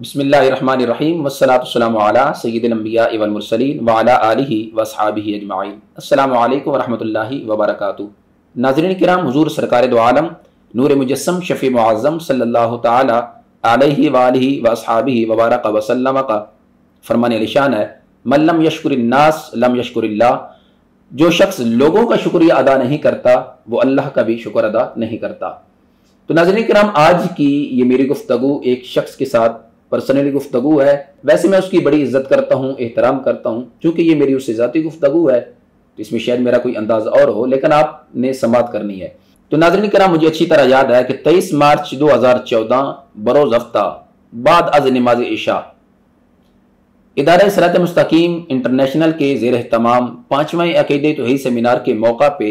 बसमीम वसलाम सैदम्बिया इवलमरसलिन वाला वसहाबि अजमाइन अस्सलाम वालेकुम वरहमतुल्लाहि वबरकातुहू नाजरीन किराम हुजूर सरकार दो आलम नूर मुजस्म शफ़ी अलैहि वालिहि वसहाबिहि वबारक वसल्लम का फरमान निशान है मल्लम यशकुरन्नास लम यशकुरिल्लाह जो शख्स लोगों का शुक्रिया अदा नहीं करता वो अल्लाह का भी शुक्र अदा नहीं करता तो नाजरीन कराम आज की ये मेरी गुफ्तगु एक शख्स के साथ पर्सनली गुफ्तगु है। वैसे मैं उसकी बड़ी इज़्ज़त करता हूँ, एहतराम करता हूँ, क्योंकि ये मेरी उससे ज़ाती गुफ्तगु है। तो इसमें शायद मेरा कोई अंदाज़ और हो, लेकिन आपने समात करनी है। तो नाजरन कराम, मुझे अच्छी तरह याद है कि तेईस मार्च दो हज़ार चौदह, बरोज़ हफ़्ता, बाद अज नमाज़ इशा। इदारा सरात मुस्तकीम इंटरनेशनल के जेर तमाम पाँचवें अकीद तोही सेमिनार के मौका पे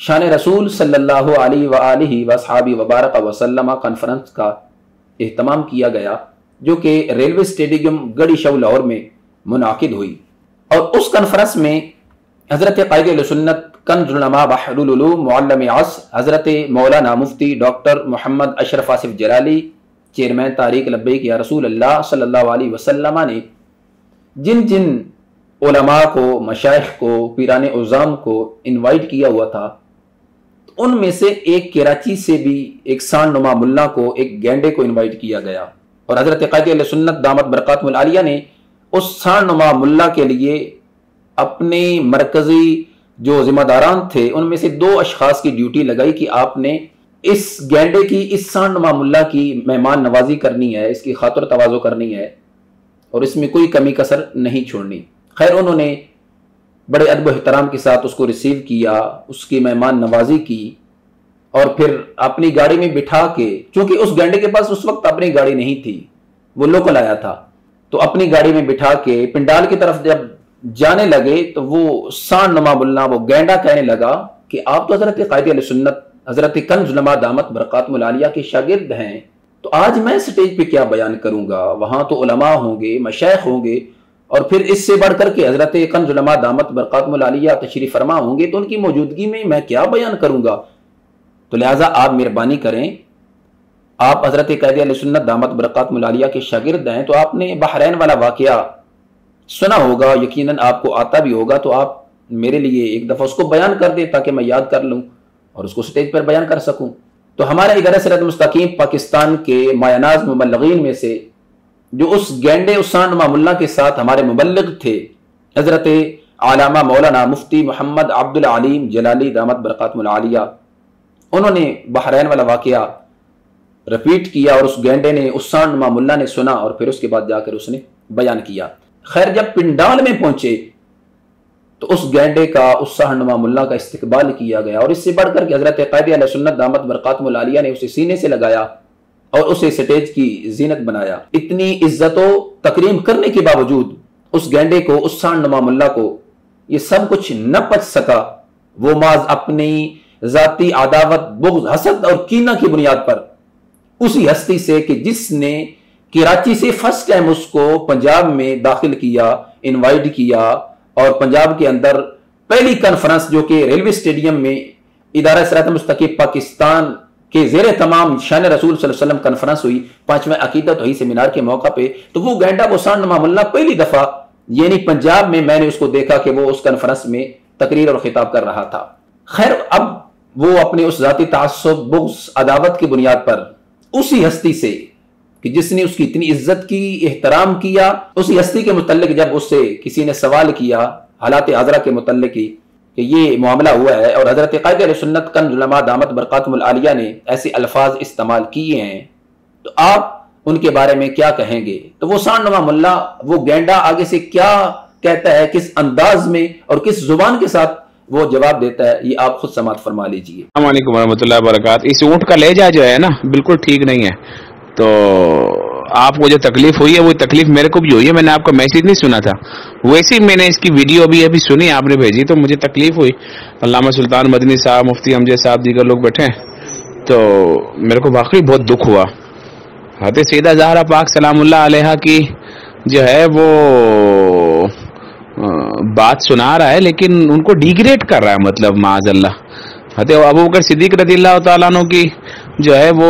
शान रसूल अलैहि वसहाबी वबारक वसल्लम कॉन्फ्रेंस का अहतमाम किया गया। जो कि रेलवे स्टेडियम गढ़ी शव लाहौर में मुनद हुई। और उस कन्फ्रेंस में हज़रत कायद सुन्नत कनजुलमा बहरुलूम आस हज़रत मौलाना मुफ्ती डॉक्टर मोहम्मद अशरफ आसिफ जलाली चेयरमैन तारीक लब्बैक या रसूल अल्लाह सल्लल्लाहु अलैहि वसल्लम ने जिन जिन ओलमा को मशाइ को, पीरान उज़ाम को इनवाइट किया हुआ था, उनमें से एक कराची से भी एक सान नुमा मुल्ला को, एक गेंडे को इनवाइट किया गया। और हज़रत क़ायद सुन्नत दामद बरक़ातमिया ने उस सान नुमा मुल्ला के लिए अपने मरकज़ी जो ज़िम्मेदारान थे, उनमें से दो अशास की ड्यूटी लगाई कि आपने इस गेंडे की, इस सान नुमा मुल्ला की मेहमान नवाजी करनी है, इसकी खातर तोज़ो करनी है और इसमें कोई कमी कसर नहीं छोड़नी। खैर, उन्होंने बड़े अदब एहतराम के साथ उसको रिसीव किया, उसकी मेहमान नवाजी की और फिर अपनी गाड़ी में बिठा के, चूँकि उस गेंडे के पास उस वक्त अपनी गाड़ी नहीं थी, वो लोकल आया था तो अपनी गाड़ी में बिठा के पिंडाल की तरफ़ जब जाने लगे तो वो सान नमा बुलना, वो गेंडा कहने लगा कि आप तो हज़रत कायद सुन्नत, हज़रत कंजुलमा दामत बरक़ात मुलालिया के शागिर्द हैं तो आज मैं स्टेज पे क्या बयान करूँगा? वहाँ तो उलमा होंगे मशाइ होंगे, और फिर इससे बढ़कर के हज़रत कंजुलमा दामत बरक़ात मुलालिया तशरी फरमा होंगे तो उनकी मौजूदगी में मैं क्या बयान करूँगा? तो लिहाजा आप मेहरबानी करें। आप हज़रत कैद सुन्नत दामत बरक़ात मुलालिया के शागिर्द हैं तो आपने बहरैन वाला वाक़ सुना होगा, यकीनन आपको आता भी होगा तो आप मेरे लिए एक दफ़ा उसको बयान कर दें ताकि मैं याद कर लूँ और उसको स्टेज पर बयान कर सकूँ। तो हमारे इधर सरत मुस्तकीम पाकिस्तान के मायानाज मुबलगिन में से, जो उस गेंडे उसान मामुल्ला के साथ हमारे मुबलग थे, हज़रत आलामा मौलाना मुफ्ती मोहम्मद अब्दुल अलीम जलाली दामत बरक़ात मुलालिया उन्होंने बहरैन वाला वाक़ रिपीट किया और उस गेंडे ने, उस सांडमा मुल्ला ने सुना और फिर उसके बाद जाकर उसने बयान किया। खैर, जब पिंडाल में पहुँचे तो उस गेंडे का, उस सहनुमा मुल्ला का इस्तकबाल किया गया और इससे बढ़कर के हज़रत कैद सुन्नत दामत बरक़ात मुलालिया ने उसे सीने से लगाया और उसे स्टेज की जीनत बनाया। इतनी इज़्ज़त, तकरीम करने के बावजूद उस गेंडे को, उस सांडनुमा मुल्ला को ये सब कुछ न पच सका। वो माज अपनी जाती आदावत बुग्ज, हसद और कीना की बुनियाद पर। उसी हस्ती से कि जिसने कराची से फ़र्स्ट टाइम उसको पंजाब में दाखिल किया, इनवाइट किया और पंजाब के अंदर पहली कॉन्फ्रेंस जो कि रेलवे स्टेडियम में इदारा सरात मुस्तकी पाकिस्तान के जेर तमाम शान रसूल वसल्लम कॉन्फ्रेंस हुई, पाँचवें अकीदत हुई सेमिनार के मौका पे तो वो गेंडा बोसान मामला पहली दफ़ा, यानी पंजाब में मैंने उसको देखा कि वो उस कॉन्फ्रेंस में तकरीर और खिताब कर रहा था। खैर, अब वो अपने उस जाती तसब, बुग्स, अदावत की बुनियाद पर उसी हस्ती से कि जिसने उसकी इतनी इज़्ज़त की, एहतराम किया, उसी हस्ती के मुतल जब उससे किसी ने सवाल किया, हालात आजरा के मुतल की कि ये मामला हुआ है और हज़रत क़ायद सुन्नत कनजुलमा दामत बरक़ातमिया ने ऐसे अल्फाज इस्तेमाल किए हैं तो आप उनके बारे में क्या कहेंगे? तो वो नुमा मुल्ला, वो गेंडा आगे से क्या कहता है, किस अंदाज में और किस ज़ुबान के साथ वो जवाब देता है, ये आप खुद समात फरमा लीजिए। वरक इस ऊँट का ले जा है ना, बिल्कुल ठीक नहीं है। तो आपको जो तकलीफ़ हुई है, वो तकलीफ़ मेरे को भी हुई है, मैंने आपका मैसेज नहीं सुना था। वैसे ही मैंने इसकी वीडियो भी अभी सुनी, आपने भेजी तो मुझे तकलीफ़ हुई। अल्लामा सुल्तान मदनी साहब, मुफ्ती हमजे साहब दीगर लोग बैठे हैं तो मेरे को वाकई बहुत दुख हुआ। हत सीधा जहरा पाक अलैहा की जो है, वो बात सुना रहा है लेकिन उनको डिग्रेड कर रहा है मतलब माज अल्लाह हते अबू बकर सिद्दीक रज़ी की जो है वो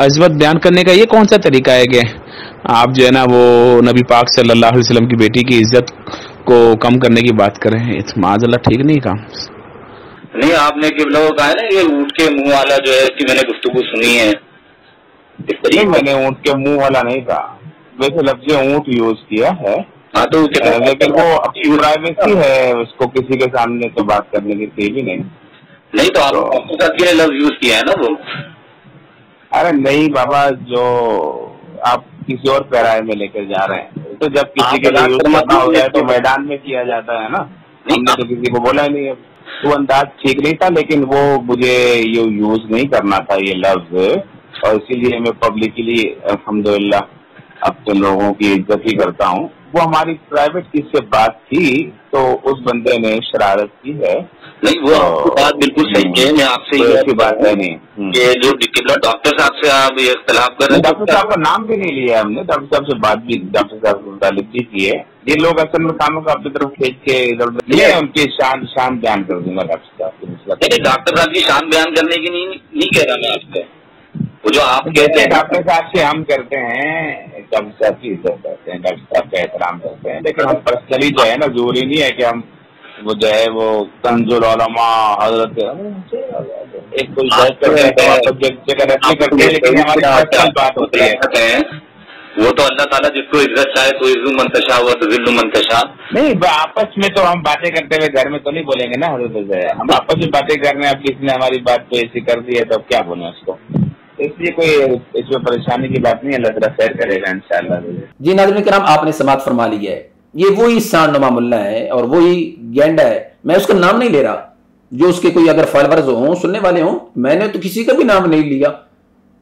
अजमत बयान करने का ये कौन सा तरीका है कि आप जो है ना वो नबी पाक सल्लल्लाहु अलैहि वसल्लम की बेटी की इज़्ज़त को कम करने की बात करें माजल्ला ठीक नहीं काम। नहीं आपने किबला को कहा है ना ये ऊँट के मुँह वाला जो है कि मैंने गुफ्तगु सुनी है। इस नहीं तरीके मैंने ऊँट के मुँह वाला नहीं कहा। वैसे लफ्ज ऊँट यूज़ किया है। हाँ तो लेकिन वो अपनी प्राइवेसी है उसको किसी के सामने तो बात करने की थी भी नहीं। नहीं तो आप ने लफ्ज यूज़ किया है ना वो? अरे नहीं बाबा जो आप किसी और पैराए में लेकर जा रहे हैं। तो जब किसी के लिए यूज़ करना हो जाए तो मैदान में किया जाता है ना। हमने तो किसी को बोला ही नहीं है। वो अंदाज ठीक नहीं था लेकिन वो मुझे ये यूज़ नहीं करना था ये लफ्ज और इसीलिए मैं पब्लिकली अलहमदुल्ला अब अपने लोगों की इज़्ज़त ही करता हूँ। वो हमारी प्राइवेट किससे बात थी तो उस बंदे ने शरारत की है। नहीं वो आपकी बात बिल्कुल सही है मैं आपसे तो ये ऐसी बात है नहीं। हम्म। कि जो किबला डॉक्टर साहब से आप ये इख्तलाफ कर रहे हैं डॉक्टर साहब का नाम भी नहीं लिया हमने डॉक्टर साहब से बात भी डॉक्टर साहब से मुतालिक भी की है। ये लोग असल में कामों को अपनी तरफ़ खींच के इधर उधर ये उनकी शान शान बयान कर दूँगा डॉक्टर साहब डॉक्टर साहब की शान बयान करने की नहीं कह रहा मैं आपसे। वो जो आप कहते हैं डॉक्टर साहब से हम करते हैं डॉक्टर साहब की इज़्ज़त करते हैं डॉक्टर साहब का एहतराम करते हैं। लेकिन हम पर्सनली जो है ना ज़रूरी नहीं है कि हम वो जो है वो कंजुल उलमा हज़रत एक कोई बात करते हैं तो जगह करते हैं लेकिन हमारी पर्सनल बात होती है। हैं वो तो अल्लाह ताला जिसको इज़्ज़त चाहे तो इज्जु मंतशा हुआ तो जिल्लु मंतशा। नहीं आपस में तो हम बातें करते हुए घर में तो नहीं बोलेंगे ना हज़रत हम आपस में बातें कर रहे हैं अब किसी ने हमारी बात को ऐसी कर दी है तो अब क्या बोले उसको? इसलिए कोई इसमें परेशानी की बात नहीं अल्लाह ताला खैर करेगा इंशाल्लाह जी नाजरन कराम आपने समात फरमा लिया है। ये वही सांडनुमा मुल्ला है और वही गेंडा है। मैं उसका नाम नहीं ले रहा। जो उसके कोई अगर फॉलोअर्स हों सुनने वाले हों मैंने तो किसी का भी नाम नहीं लिया।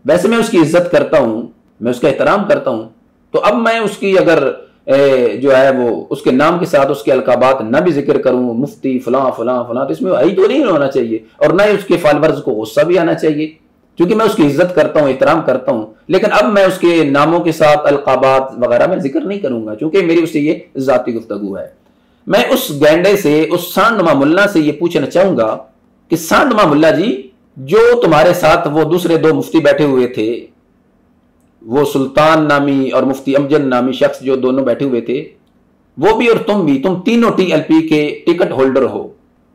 वैसे मैं उसकी इज़्ज़त करता हूँ मैं उसका एहतराम करता हूँ। तो अब मैं उसकी अगर ए, जो है वो उसके नाम के साथ उसके अलकाबात ना भी ज़िक्र करूँ मुफ्ती फलां फलां फलां तो इसमें आई तो नहीं होना चाहिए। और ना ही उसके फॉलोअर्स को गुस्सा भी आना चाहिए। क्योंकि मैं उसकी इज़्ज़त करता हूँ, एहतराम करता हूँ। लेकिन अब मैं उसके नामों के साथ अलकाबात वगैरह में ज़िक्र नहीं करूँगा, क्योंकि मेरी उससे ये जाती गुफ्तगु है। मैं उस गैंडे से, उस सांडनुमा मुल्ला से ये पूछना चाहूँगा कि सांडनुमा मुल्ला जी, जो तुम्हारे साथ वो दूसरे दो मुफ्ती बैठे हुए थे, वो सुल्तान नामी और मुफ्ती अमजद नामी शख्स जो दोनों बैठे हुए थे, वो भी और तुम भी, तुम तीनों टीएलपी के टिकट होल्डर हो।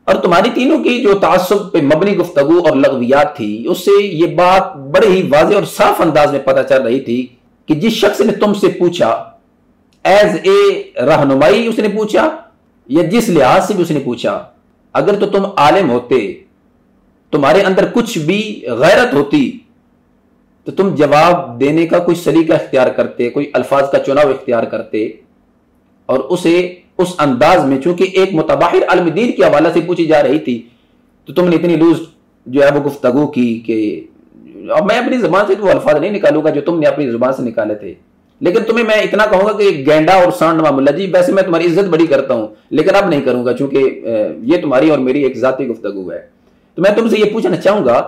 और तुम्हारी तीनों की जो तासुब पे मबनी गुफ्तगु और लगवियात थी, उससे ये बात बड़े ही वाजे और साफ़ अंदाज में पता चल रही थी कि जिस शख्स ने तुमसे पूछा एज ए रहनुमाई उसने पूछा, या जिस लिहाज से भी उसने पूछा, अगर तो तुम आलिम होते, तुम्हारे अंदर कुछ भी गैरत होती तो तुम जवाब देने का कोई सलीका इख्तियार करते, कोई अल्फाज का चुनाव इख्तियार करते और उसे उस अंदाज में, चूँकि एक मुतबाहिर अलमदीन के हवाला से पूछी जा रही थी तो तुमने इतनी लूज जो है वो गुफ्तगु की कि अब मैं अपनी ज़ुबान से तो अल्फाज नहीं निकालूँगा जो तुमने अपनी ज़ुबान से निकाले थे। लेकिन तुम्हें मैं इतना कहूँगा कि गेंडा और सांड मामला, जी, वैसे मैं तुम्हारी इज़्ज़त बड़ी करता हूँ, लेकिन अब नहीं करूँगा, चूँकि ये तुम्हारी और मेरी एक जाती गुफ्तगु है। तो मैं तुमसे ये पूछना चाहूँगा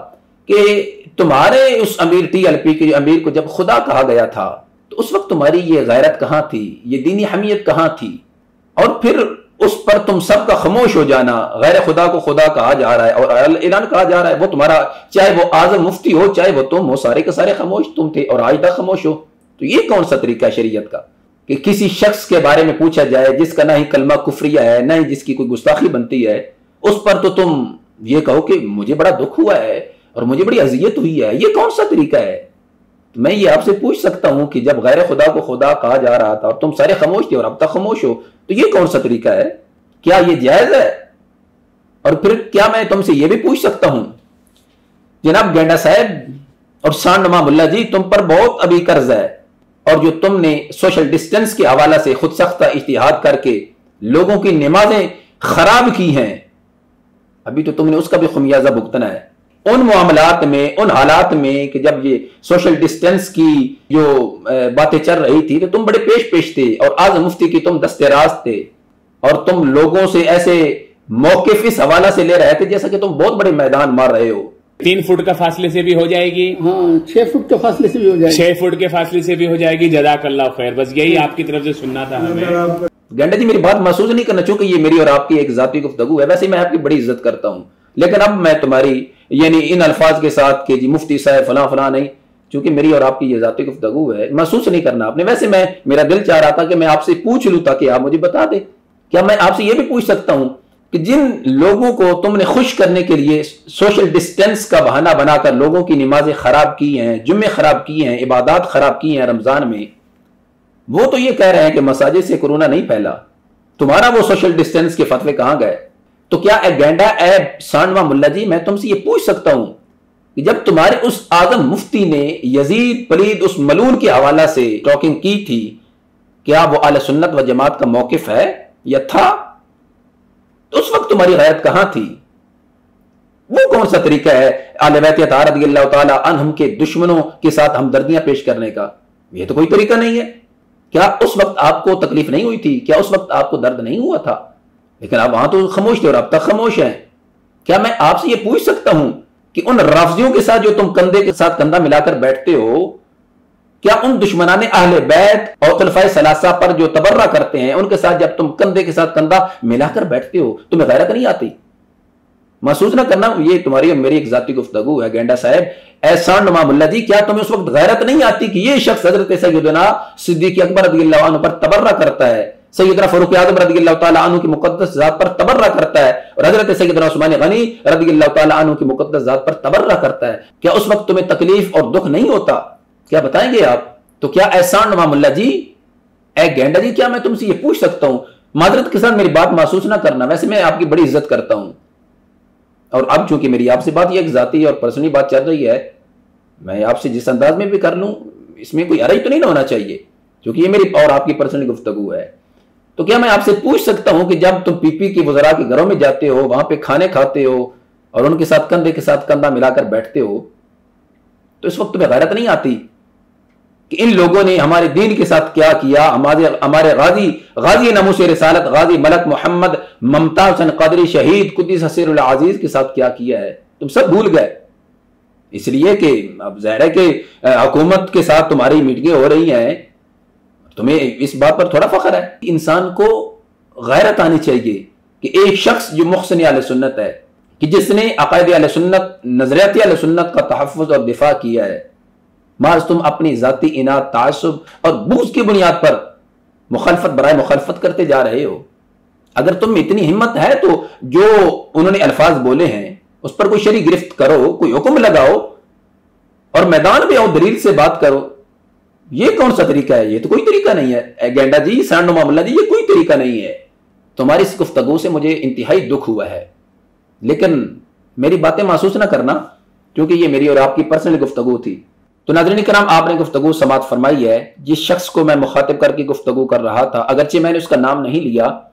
कि तुम्हारे उस अमीर टी एल पी के अमीर को जब खुदा कहा गया था तो उस वक्त तुम्हारी ये गैरत कहाँ थी? ये दीनी हमीयत कहाँ थी? और फिर उस पर तुम सबका खामोश हो जाना। गैर खुदा को खुदा कहा जा रहा है और ऐलान कहा जा रहा है। वो तुम्हारा, चाहे वो आज़म मुफ्ती हो, चाहे वो तुम हो, सारे के सारे खामोश तुम थे और आज तक खामोश हो। तो ये कौन सा तरीका है शरीयत का? कि किसी शख्स के बारे में पूछा जाए जिसका ना ही कलमा कुफरिया है, ना ही जिसकी कोई गुस्ताखी बनती है, उस पर तो तुम ये कहो कि मुझे बड़ा दुख हुआ है और मुझे बड़ी अजियत हुई है। ये कौन सा तरीका है? मैं ये आपसे पूछ सकता हूँ कि जब गैर खुदा को खुदा कहा जा रहा था और तुम सारे खामोश थे और अब तक खामोश हो तो ये कौन सा तरीका है? क्या ये जायज़ है? और फिर क्या मैं तुमसे ये भी पूछ सकता हूँ? जनाब गेंडा साहब और सांडमा मुल्ला जी, तुम पर बहुत अभी कर्ज है और जो तुमने सोशल डिस्टेंस के हवाला से खुद सख्ता इश्तिहाद करके लोगों की नमाजें खराब की हैं, अभी तो तुमने उसका भी खुमियाजा भुगतना है। उन मामलात में उन हालात में कि जब ये सोशल डिस्टेंस की जो बातें चल रही थी तो तुम बड़े पेश पेश थे और आज मुफ्ती की तुम दस्तराज थे और तुम लोगों से ऐसे मौके इस हवाला से ले रहे थे जैसा कि तुम बहुत बड़े मैदान मार रहे हो। तीन फुट का फासले से भी हो जाएगी। हाँ छह फुट के फासले से भी हो जाएगी। छह फुट के फासले से भी हो जाएगी जजाक अल्लाह खैर। बस यही आपकी तरफ़ से सुनना था हमें। गंडा जी मेरी बात महसूस नहीं करना चूँकि ये मेरी और आपकी एक जाती गुफ्तगु है वैसे मैं आपकी बड़ी इज़्ज़त करता हूँ। लेकिन अब मैं तुम्हारी यानी इन अल्फाज के साथ कि जी, मुफ्ती साहब फला फला नहीं, चूँकि मेरी और आपकी ये जाती गुफ्तगु है, महसूस नहीं करना आपने। वैसे मैं, मेरा दिल चाह रहा था कि मैं आपसे पूछ लूँ ताकि आप मुझे बता दें। क्या मैं आपसे ये भी पूछ सकता हूँ कि जिन लोगों को तुमने खुश करने के लिए सोशल डिस्टेंस का बहाना बनाकर लोगों की नमाजें खराब की हैं, जुम्मे खराब किए हैं, इबादत खराब की हैं रमज़ान में, वो तो ये कह रहे हैं कि मसाजिद से कोरोना नहीं फैला। तुम्हारा वो सोशल डिस्टेंस के फतवे कहाँ गए? तो क्या ए गेंडा, ए सांडवा मुल्ला जी, मैं तुमसे ये पूछ सकता हूँ कि जब तुम्हारे उस आज़म मुफ्ती ने यजीद, पलीद उस मलून के हवाला से टॉकिंग की थी, क्या वो आल सुन्नत व जमात का मौकफ है या था? तो उस वक्त तुम्हारी गैरत कहाँ थी? वो कौन सा तरीका है? आलवैतम के दुश्मनों के साथ हमदर्दियाँ पेश करने का। यह तो कोई तरीका नहीं है। क्या उस वक्त आपको तकलीफ़ नहीं हुई थी? क्या उस वक्त आपको दर्द नहीं हुआ था? लेकिन आप वहाँ तो खामोश थे और अब तक खामोश हैं। क्या मैं आपसे यह पूछ सकता हूँ कि उन राफजियों के साथ जो तुम कंधे के साथ कंधा मिलाकर बैठते हो, क्या उन दुश्मनाने अहले बैत और खलफाए सलासा पर जो तबर्रा करते हैं, उनके साथ जब तुम कंधे के साथ कंधा मिलाकर बैठते हो, तुम्हें गैरत नहीं आती? महसूस ना करना, ये तुम्हारी और मेरी एक जाती गुफ्तगु है, गेंडा साहब। एहसान नुमा मुल्ला जी, क्या तुम्हें उस वक्त गैरत नहीं आती कि ये शख्स हज़रत सैदना सिद्दीक अकबर पर तबर्रा करता है? सैदना फरूक आज़म रदी अल्लाह की मुकदस जात पर तबर्रा करता है और हज़रत सैदना उस्मान गनी रदी अल्लाह की मुकदस जात पर तबर्रा करता है। क्या उस वक्त तुम्हें तकलीफ़ और दुख नहीं होता? क्या बताएँगे आप? तो क्या एहसान नुमा मुल्ला जी? ए गेंडा जी, क्या मैं तुमसे ये पूछ सकता हूँ? मादरत के साथ मेरी बात महसूस ना करना। वैसे मैं आपकी बड़ी इज़्ज़त करता हूँ। और अब चूँकि मेरी आपसे बात ये एक जाती और पर्सनली बात चल रही है, मैं आपसे जिस अंदाज में भी कर लूँ, इसमें कोई अरज तो नहीं ना होना चाहिए, क्योंकि ये मेरी और आपकी पर्सनली गुफ्तगु है। तो क्या मैं आपसे पूछ सकता हूँ कि जब तुम पीपी की वजरा के घरों में जाते हो, वहाँ पे खाने खाते हो और उनके साथ कंधे के साथ कंधा मिलाकर बैठते हो तो इस वक्त तुम्हें गैरत नहीं आती कि इन लोगों ने हमारे दीन के साथ क्या किया? हमारे हमारे गाजी गाजी नमूस रसालत, गाजी मलक मोहम्मद ममता हसन कदरी शहीद कुद्दीस हसीर अज़ीज़ के साथ क्या किया है? तुम सब भूल गए। इसलिए कि अब जहर कि हुकूमत के साथ तुम्हारी मीटिंगें हो रही हैं। तुम्हें इस बात पर थोड़ा फख्र है इंसान को गैरत आनी चाहिए कि एक शख्स जो मुखसन आल सुन्नत है, कि जिसने अकायद आल सुन्नत, नजरियाती आल सुन्नत का तहफ़ और दिफा किया है माज तुम अपनी ज़ाती इनात तासुब और बूझ की बुनियाद पर मुखालफत, बरए मुखालफत करते जा रहे हो। अगर तुम इतनी हिम्मत है तो जो उन्होंने अल्फाज बोले हैं, उस पर कोई शरी गिरफ्त करो, कोई हुक्म लगाओ और मैदान में आओ, दलील से बात करो। ये कौन सा तरीका है? ये तो कोई तरीका नहीं है। गेंडा जी सांडो मामला जी, ये कोई तरीका नहीं है। तुम्हारी इस गुफ्तगु से मुझे इंतहाई दुख हुआ है। लेकिन मेरी बातें महसूस ना करना, क्योंकि ये मेरी और आपकी पर्सनल गुफ्तगु थी। तो नाजरन कराम, आपने गुफ्तगु समात फरमाई है। जिस शख्स को मैं मुखातिब करके गुफ्तगु कर रहा था, अगरचे मैंने उसका नाम नहीं लिया,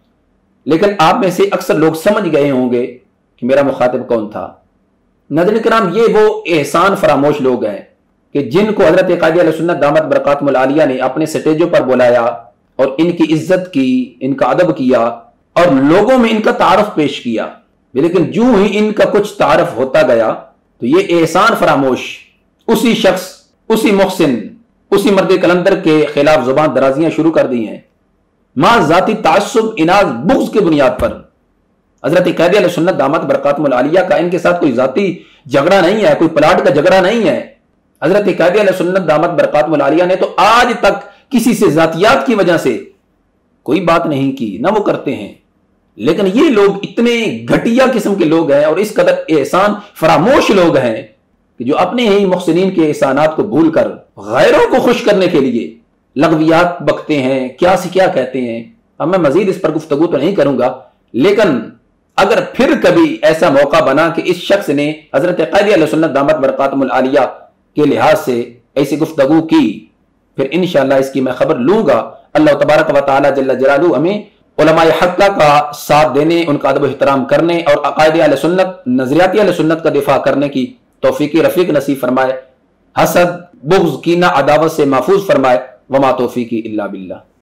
लेकिन आप में से अक्सर लोग समझ गए होंगे कि मेरा मुखातिब कौन था। नज़र कराम, ये वो एहसान फरामोश लोग हैं कि जिनको हज़रत कादिया सुन्नत दामत बरकतमलिया ने अपने स्टेजों पर बुलाया और इनकी इज़्ज़त की, इनका अदब किया और लोगों में इनका तारफ पेश किया। लेकिन जो ही इनका कुछ तारफ होता गया तो ये एहसान फरामोश, उसी शख्स, उसी मुहसिन, उसी मर्द कलंदर के खिलाफ ज़ुबान दराजियाँ शुरू कर दी हैं। माँ जाती तासुब, इनाज, बुग्ज की बुनियाद पर। हज़रत कैद सुन्नत दामत बरकतमलिया का इनके साथ कोई जाती झगड़ा नहीं है, कोई प्लाट का झगड़ा नहीं है। हज़रत कैद सुन्नत दामत बरकतमलिया ने तो आज तक किसी से जातियात की वजह से कोई बात नहीं की, ना वो करते हैं। लेकिन ये लोग इतने घटिया किस्म के लोग हैं और इस कदर एहसान, फरामोश लोग हैं कि जो अपने ही मुहसिन के एहसानात को भूल कर गैरों को खुश करने के लिए लगवियात बकते हैं, क्या से क्या कहते हैं। अब मैं मजीद इस पर गुफ्तु तो नहीं करूँगा, लेकिन अगर फिर कभी ऐसा मौका बना कि इस शख्स ने हज़रत कैद सुन्नत दामत बरकतमलिया के लिहाज से ऐसी गुफ्तगु की। फिर इन इसकी मैं खबर लूँगा। अल्लाह तबारक व जल्लू हमें हक्का का साथ देने, उनका अदब एहतराम करने और अकायद सुन्नत, नजरियाती सुन्नत का दिफा करने की तोफीकी रफ़ीक नसीब फरमाए। हसद, बुग्ज कीना अदावत से महफूज फरमाए। वमा तोफ़ी की बिल्ला